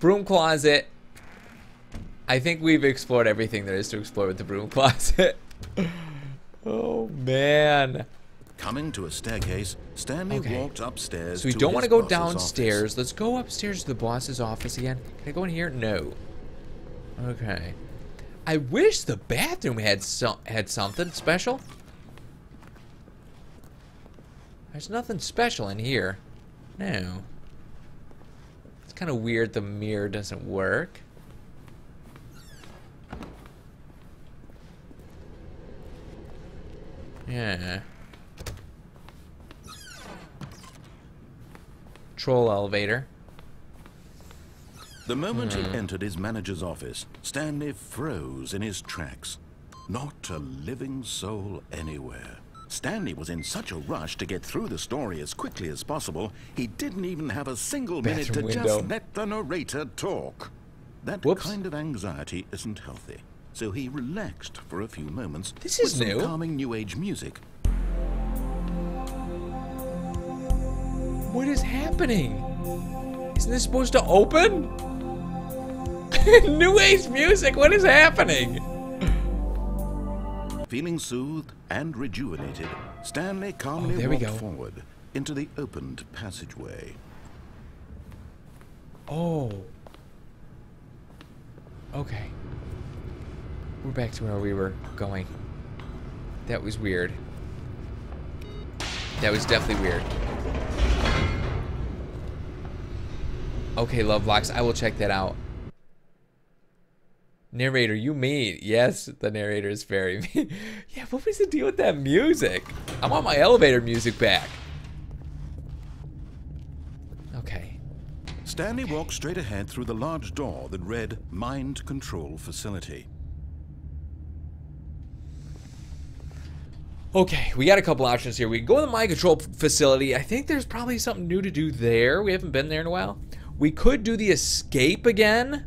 Broom closet. I think we've explored everything there is to explore with the broom closet. oh man. Coming to a staircase, Stanley Okay. walked upstairs. So we don't want to go downstairs. office. Let's go upstairs to the boss's office again. Can I go in here? No. Okay. I wish the bathroom had some had something special. There's nothing special in here. No. Kind of weird the mirror doesn't work. Yeah. Troll elevator. The moment Hmm. he entered his manager's office, Stanley froze in his tracks. Not a living soul anywhere. Stanley was in such a rush to get through the story as quickly as possible, he didn't even have a single minute to Bathroom just let the narrator talk. That Whoops. kind of anxiety isn't healthy, so he relaxed for a few moments This with is some new. calming new age music. What is happening? Isn't this supposed to open? New Age music, what is happening? Feeling soothed and rejuvenated, Stanley calmly Oh, walked forward into the opened passageway. Oh. Okay. We're back to where we were going. That was weird. That was definitely weird. Okay, Love locks. I will check that out. Narrator, you mean? Yes, the narrator is very mean. yeah, what was the deal with that music? I want my elevator music back. Okay. Stanley walked straight ahead through the large door that read Mind Control Facility. Okay, we got a couple options here. We can go to the mind control facility. I think there's probably something new to do there. We haven't been there in a while. We could do the escape again.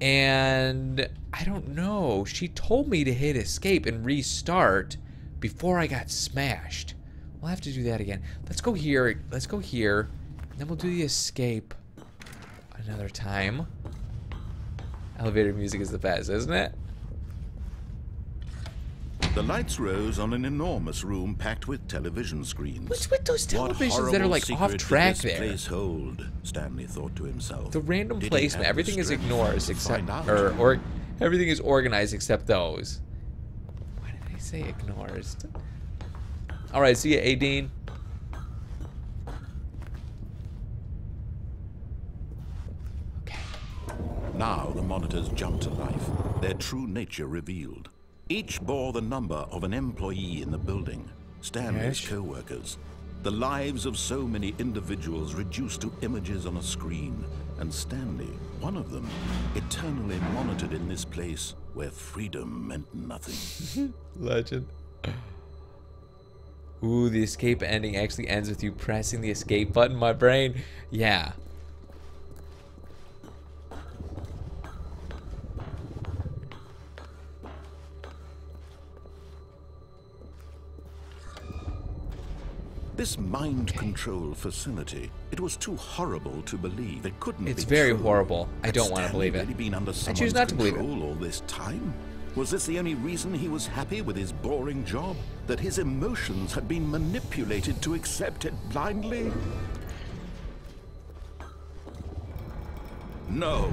And I don't know. She told me to hit escape and restart before I got smashed. We'll have to do that again. Let's go here. Let's go here. Then we'll do the escape another time. Elevator music is the best, isn't it? The lights rose on an enormous room packed with television screens. What's with those What televisions that are like off did track this there? place hold? Stanley thought to himself. The random Did placement, everything is ignored except or or everything is organized except those. Why did I say ignores? All right, see ya, Adine. Okay. Now the monitors jumped to life, their true nature revealed. Each bore the number of an employee in the building, Stanley's Yes. co-workers. The lives of so many individuals reduced to images on a screen, and Stanley, one of them, eternally monitored in this place where freedom meant nothing. Legend. Ooh, the escape ending actually ends with you pressing the escape button. My brain, yeah. This mind control facility, it was too horrible to believe. It couldn't It's be very true. horrible. I don't wanna believe it. Really been under I choose not to believe it. all this time? Was this the only reason he was happy with his boring job? That his emotions had been manipulated to accept it blindly? No.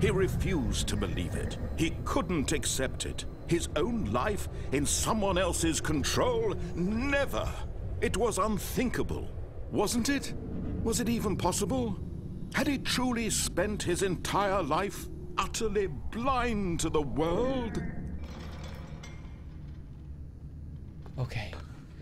He refused to believe it. He couldn't accept it. His own life in someone else's control? Never. It was unthinkable, wasn't it? Was it even possible? Had he truly spent his entire life utterly blind to the world? Okay.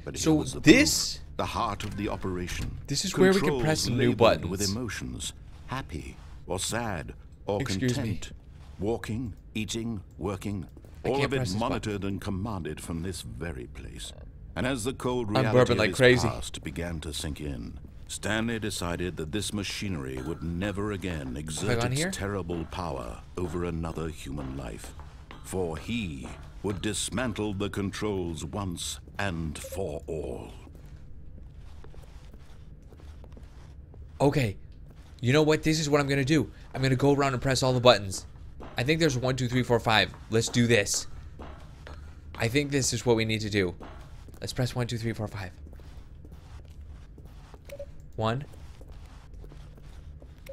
But So the this proof, the heart of the operation. This is where we can press the new labeled with emotions, happy or sad or Excuse me. content, walking, eating, working, I all of it button. monitored and commanded from this very place. And as the cold reality of like his crazy. past began to sink in, Stanley decided that this machinery would never again exert its here? terrible power over another human life. For he would dismantle the controls once and for all. Okay. You know what? This is what I'm gonna do. I'm gonna go around and press all the buttons. I think there's one, two, three, four, five. Let's do this. I think this is what we need to do. Let's press one, two, three, four, five. One.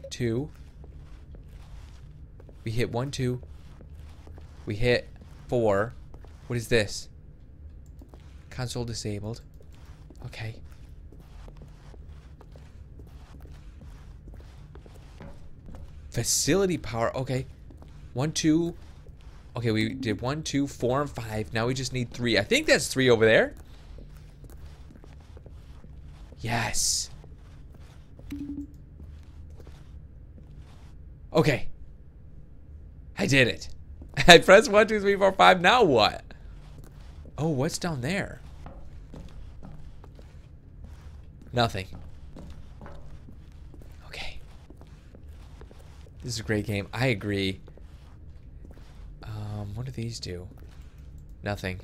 Two. We hit one, two. We hit four. What is this? Console disabled. Okay. Facility power. Okay. One, two. Okay, we did one, two, four, and five. Now we just need three. I think that's three over there. Yes. Okay. I did it. I pressed one, two, three, four, five. Now what? Oh, what's down there? Nothing. Okay. This is a great game. I agree. Um, what do these do? Nothing.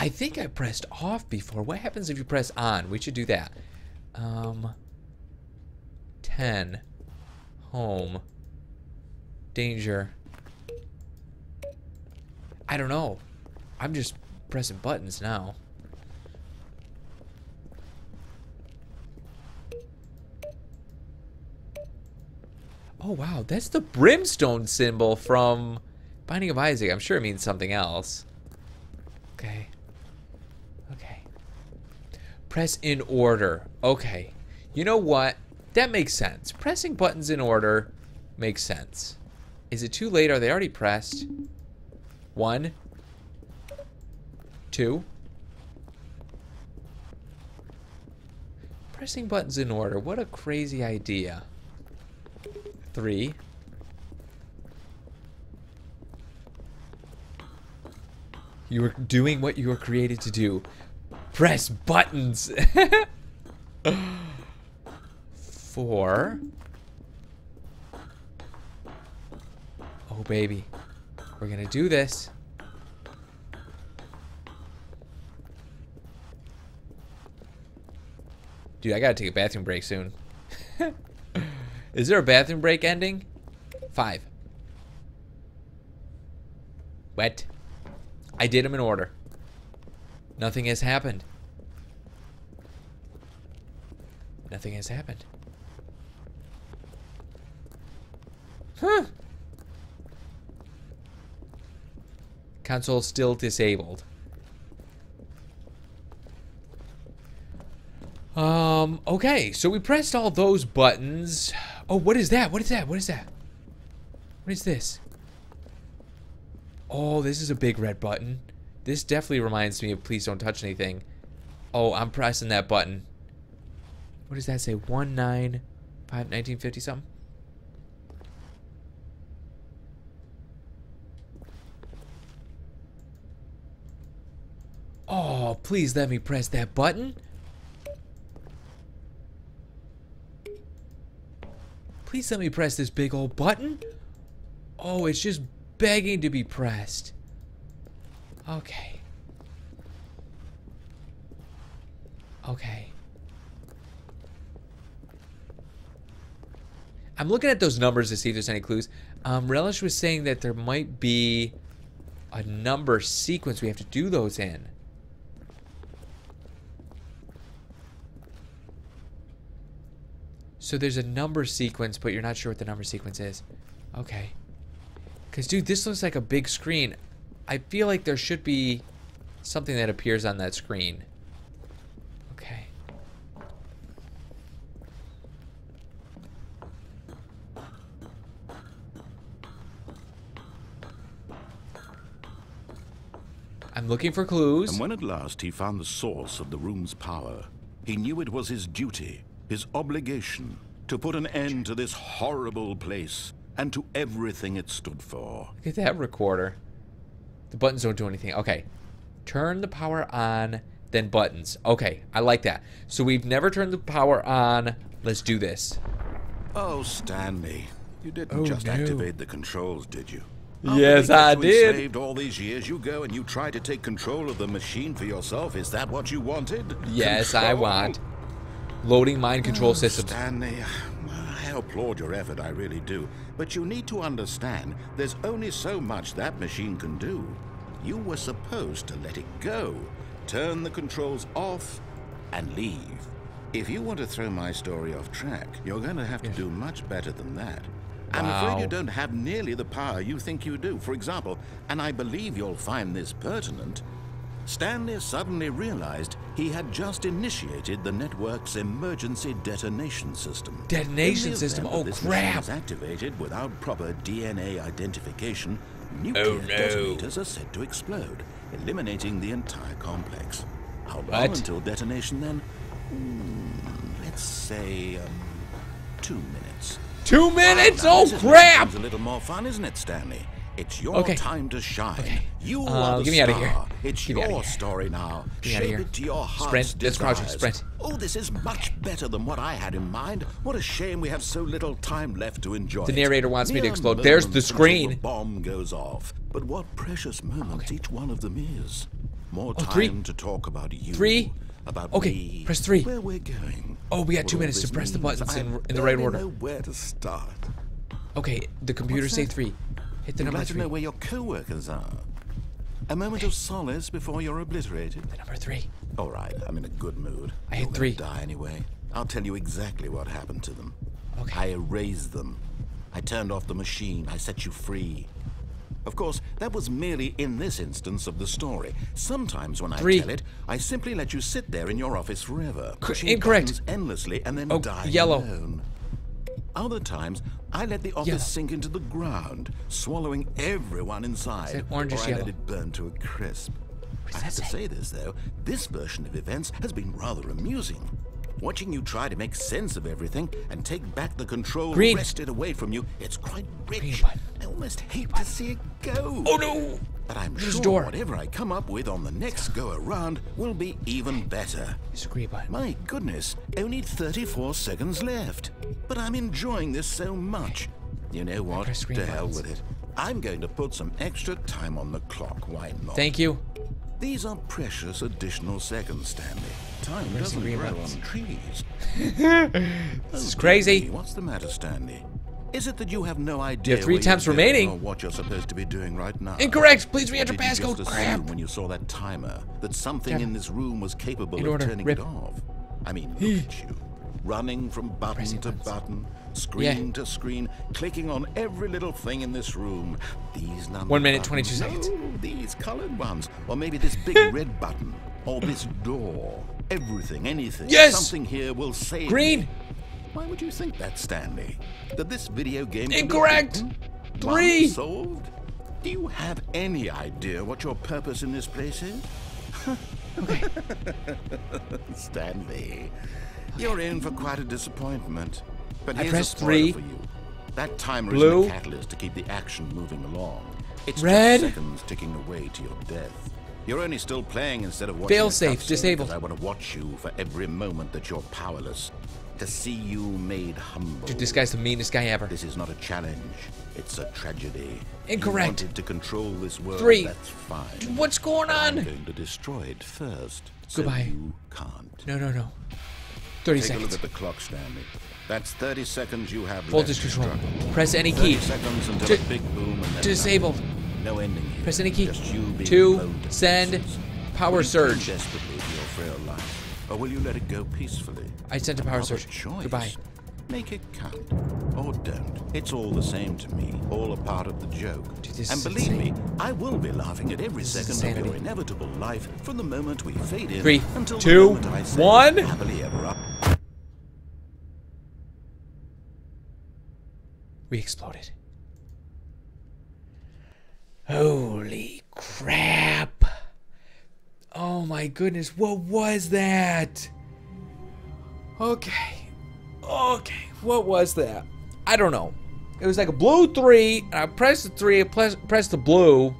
I think I pressed off before. What happens if you press on? We should do that. Um, 10. Home. Danger. I don't know. I'm just pressing buttons now. Oh, wow. That's the brimstone symbol from Binding of Isaac. I'm sure it means something else. Okay. Okay. Press in order. Okay. You know what? That makes sense. Pressing buttons in order makes sense. Is it too late? Are they already pressed? One. Two. Pressing buttons in order. What a crazy idea. Three. You are doing what you were created to do. Press buttons. Four. Oh, baby. We're gonna do this. Dude, I gotta take a bathroom break soon. Is there a bathroom break ending? Five. Wet. I did them in order. Nothing has happened. Nothing has happened. Huh. Console still disabled. Um, okay, so we pressed all those buttons. Oh, what is that? What is that? What is that? What is this? Oh, this is a big red button. This definitely reminds me of please don't touch anything. Oh, I'm pressing that button. What does that say? 1 9 5 1950 something? Oh, please let me press that button. Please let me press this big old button. Oh, it's just begging to be pressed. Okay. Okay. I'm looking at those numbers to see if there's any clues. Um, Relish was saying that there might be a number sequence we have to do those in. So there's a number sequence, but you're not sure what the number sequence is. Okay. Because, dude, this looks like a big screen. I feel like there should be something that appears on that screen. Okay. I'm looking for clues. And when at last he found the source of the room's power, he knew it was his duty, his obligation, to put an end to this horrible place and to everything it stood for. Look at that recorder. The buttons don't do anything. Okay. Turn the power on, then buttons. Okay, I like that. So we've never turned the power on. Let's do this. Oh, Stanley. You didn't Oh, just no. activate the controls, did you? Yes, I being did. Enslaved all these years, you go and you try to take control of the machine for yourself. Is that what you wanted? Yes, I want. Loading mind control Oh, systems. Stanley, I applaud your effort, I really do. But you need to understand, there's only so much that machine can do. You were supposed to let it go, turn the controls off, and leave. If you want to throw my story off track, you're going to have to do much better than that. I'm afraid you don't have nearly the power you think you do. For example, and I believe you'll find this pertinent, Stanley suddenly realized he had just initiated the network's emergency detonation system. Detonation system? Oh, that this crap. is activated without proper DNA identification, nuclear Oh, no. detonators are said to explode, eliminating the entire complex. How long What? until detonation then? Hmm, let's say um, two minutes. Two minutes? Now, Oh, this is crap! things a little more fun, isn't it, Stanley? It's your Okay. time to shine. Okay. You Uh, are the get me outta star. here. It's Get your here. story now. Get Shape here. it to your heart's Sprint. Crouching. desires. Sprint. Oh, this is much better than what I had in mind. What a shame we have so little time left to enjoy The it. narrator wants me to explode. There's the screen. The bomb goes off. But what precious moments each one of them is. More Oh, time three. to talk about you. Three. About Okay, me, press three. Where we're going. Oh, we got two minutes to press the buttons in- in the right order. where to start. Okay, the computer say three. Hit the You'd number like to know where your co-workers are. A moment of solace before you're obliterated. The number three. All right, I'm in a good mood. I hit You're three. Die anyway. I'll tell you exactly what happened to them. Okay. I erased them. I turned off the machine. I set you free. Of course, that was merely in this instance of the story. Sometimes when I tell it, I simply let you sit there in your office forever, pushing incorrect. buttons endlessly and then Oh, dying yellow. alone. Other times, I let the office sink into the ground, swallowing everyone inside, orange or I yellow? let it burn to a crisp. I have that to say? say this, though. This version of events has been rather amusing. Watching you try to make sense of everything and take back the control Green. wrested away from you, it's quite rich. I almost hate to see it go. Oh no! But I'm There's a sure door. whatever I come up with on the next go around will be even better. Scree button. My goodness, only 34 seconds left. But I'm enjoying this so much. You know what? To screen hell with it. I'm going to put some extra time on the clock. Why not? Thank you. These are precious additional seconds, Stanley. Time doesn't grow buttons. on trees. This is crazy. Oh, hey, What's the matter, Stanley? Is it that you have no idea have three attempts remaining. or what you're supposed to be doing right now? Incorrect. Please re-enter passcode. Crap. when you saw that timer that something in this room was capable In of order. turning Rip. it off? I mean, look at you. Running from button Pressing to buttons. button, screen to screen, clicking on every little thing in this room. These numbers. One minute, buttons. 22 seconds. No, these colored ones. Or maybe this big red button. Or this door. Everything, anything. Yes! Something here will save Green. me. Why would you think that, Stanley? That this video game can be Incorrect. beaten? Three. Solved? Do you have any idea what your purpose in this place is? Stanley, you're in for quite a disappointment. But I here's a spoiler three. for you. That timer Blue. is a catalyst to keep the action moving along. It's Red. just seconds ticking away to your death. You're only still playing instead of watching a Failsafe, cutscene disabled. because I want to watch you for every moment that you're powerless. To see you made humble. Dude, this guy's the meanest guy ever. This is not a challenge. It's a tragedy. Incorrect. You wanted to control this world. Three. That's fine. What's going on? I'm going to destroy it first. Goodbye. So you can't. No, no, no. 30 Take a look at the clock, Stanley. That's 30 seconds you have Voltage left control. Press any key. seconds until big boom and then disabled. No ending here. Press any key. Just you being Two, to send, power Will you cling surge. desperately to your frail life, or will you let it go peacefully? I sent a power surge. Choice. Goodbye. Make it count. Or don't. It's all the same to me. All a part of the joke. Dude, and believe insane. me, I will be laughing at every This is second of your inevitable life from the moment we fade in Three, until two, the moment I say one. happily ever after. We exploded. Holy crap. Oh my goodness, what was that? Okay. Okay, what was that? I don't know. It was like a blue three, and I pressed the three, I press- pressed the blue.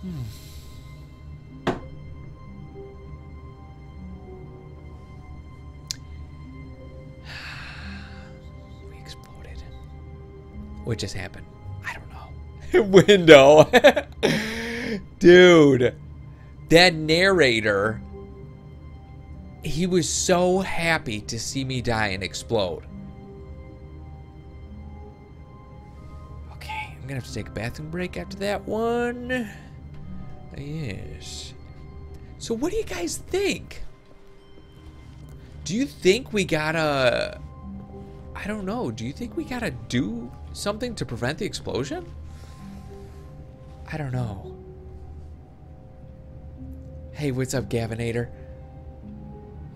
Hmm. We exploded. What just happened? I don't know. Window. Dude. That narrator he was so happy to see me die and explode. Okay, I'm gonna have to take a bathroom break after that one. Yes. So what do you guys think? Do you think we gotta... I don't know. Do you think we gotta do something to prevent the explosion? I don't know. Hey, what's up, Gavinator?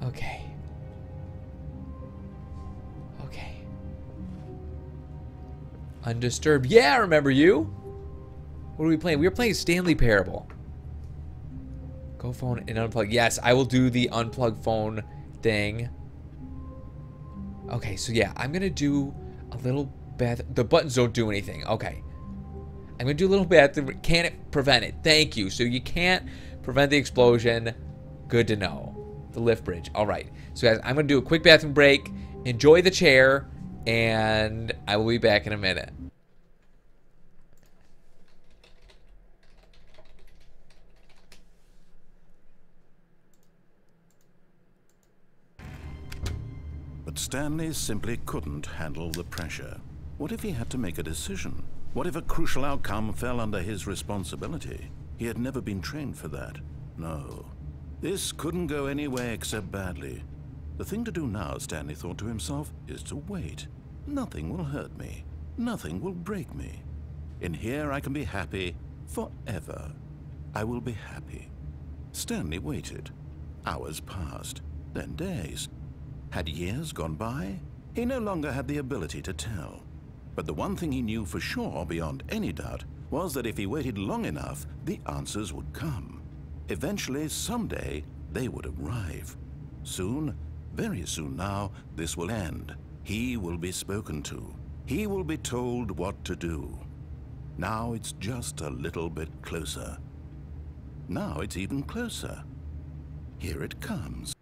Okay. Okay. Undisturbed. Yeah, I remember you. What are we playing? We were playing Stanley Parable. Go phone and unplug. Yes, I will do the unplug phone thing. Okay, so yeah, I'm gonna do a little bath. The buttons don't do anything. Okay. I'm gonna do a little bathroom. Can it prevent it? Thank you. So you can't prevent the explosion. Good to know. The lift bridge. All right. So guys, I'm gonna do a quick bathroom break. Enjoy the chair, and I will be back in a minute. But Stanley simply couldn't handle the pressure. What if he had to make a decision? What if a crucial outcome fell under his responsibility? He had never been trained for that. No. This couldn't go any way except badly. The thing to do now, Stanley thought to himself, is to wait. Nothing will hurt me. Nothing will break me. In here I can be happy forever. I will be happy. Stanley waited. Hours passed, then days. Had years gone by? He no longer had the ability to tell. But the one thing he knew for sure, beyond any doubt, was that if he waited long enough, the answers would come. Eventually, someday, they would arrive. Soon, very soon now, this will end. He will be spoken to. He will be told what to do. Now it's just a little bit closer. Now it's even closer. Here it comes.